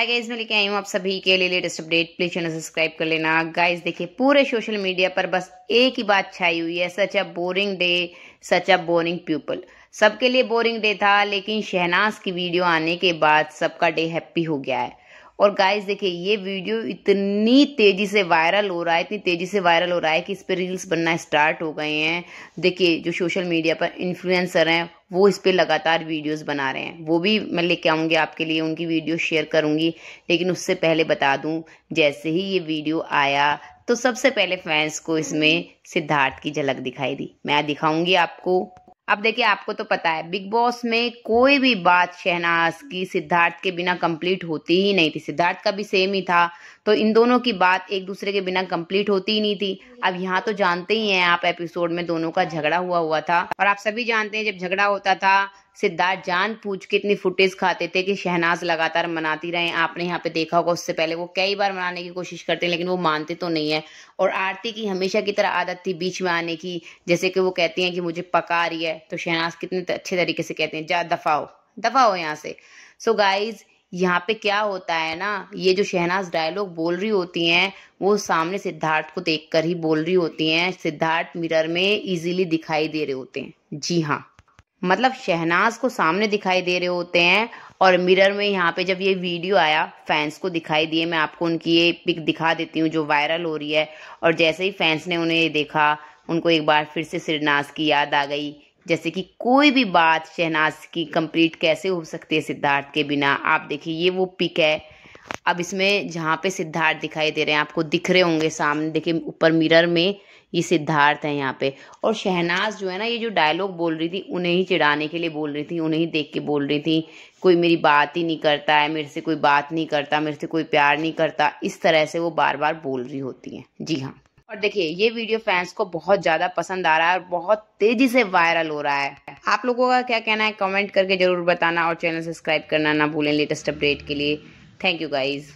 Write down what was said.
हाय guys मैं लेके आई हूँ आप सभी के लिए latest update please channel subscribe कर लेना। गाइज़ देखिए, पूरे सोशल मीडिया पर बस एक ही बात छाई हुई है such a boring day such a boring people सबके लिए बोरिंग डे था, लेकिन शहनाज की वीडियो आने के बाद सबका डे हैप्पी हो गया है। और गाइस देखिए, ये वीडियो इतनी तेज़ी से वायरल हो रहा है, इतनी तेज़ी से वायरल हो रहा है कि इस पर रील्स बनना स्टार्ट हो गए हैं। देखिए, जो सोशल मीडिया पर इन्फ्लुएंसर हैं, वो इस पर लगातार वीडियोस बना रहे हैं। वो भी मैं लेके आऊँगी आपके लिए, उनकी वीडियो शेयर करूँगी। लेकिन उससे पहले बता दूँ, जैसे ही ये वीडियो आया तो सबसे पहले फैंस को इसमें सिद्धार्थ की झलक दिखाई दी। मैं दिखाऊँगी आपको अब देखिए, आपको तो पता है, बिग बॉस में कोई भी बात शहनाज की सिद्धार्थ के बिना कंप्लीट होती ही नहीं थी। सिद्धार्थ का भी सेम ही था तो इन दोनों की बात एक दूसरे के बिना कंप्लीट होती ही नहीं थी। अब यहाँ तो जानते ही हैं आप, एपिसोड में दोनों का झगड़ा हुआ हुआ था, और आप सभी जानते हैं, जब झगड़ा होता था सिद्धार्थ जान पूछ के इतनी फुटेज खाते थे कि शहनाज लगातार मनाती रहे। आपने यहाँ पे देखा होगा, उससे पहले वो कई बार मनाने की कोशिश करते हैं, लेकिन वो मानते तो नहीं है। और आरती की हमेशा की तरह आदत थी बीच में आने की, जैसे कि वो कहती हैं कि मुझे पका रही है। तो शहनाज कितने अच्छे तरीके से कहते हैं, जा दफाओ दफाओ यहाँ से। सो गाइज़ यहाँ पे क्या होता है ना, ये जो शहनाज डायलॉग बोल रही होती हैं, वो सामने सिद्धार्थ को देखकर ही बोल रही होती हैं। सिद्धार्थ मिरर में इजीली दिखाई दे रहे होते हैं। जी हाँ। मतलब शहनाज को सामने दिखाई दे रहे होते हैं और मिरर में यहाँ पे जब ये वीडियो आया फैंस को दिखाई दिए, मैं आपको उनकी ये पिक दिखा देती हूँ जो वायरल हो रही है। और जैसे ही फैंस ने उन्हें देखा, उनको एक बार फिर से सिरनाज की याद आ गई। जैसे कि कोई भी बात शहनाज की कंप्लीट कैसे हो सकती है सिद्धार्थ के बिना, आप देखिए, ये वो पिक है। अब इसमें जहाँ पे सिद्धार्थ दिखाई दे रहे हैं, आपको दिख रहे होंगे सामने, देखिए, ऊपर मिरर में ये सिद्धार्थ है यहाँ पे। और शहनाज जो है ना, ये जो डायलॉग बोल रही थी, उन्हें ही चिढ़ाने के लिए बोल रही थी, उन्हें ही देख के बोल रही थी, कोई मेरी बात ही नहीं करता है, मेरे से कोई बात नहीं करता, मेरे से कोई प्यार नहीं करता। इस तरह से वो बार बार बोल रही होती है। जी हाँ। और देखिए, ये वीडियो फैंस को बहुत ज़्यादा पसंद आ रहा है और बहुत तेज़ी से वायरल हो रहा है। आप लोगों का क्या कहना है? कमेंट करके ज़रूर बताना और चैनल सब्सक्राइब करना ना भूलें लेटेस्ट अपडेट के लिए। Thank you guys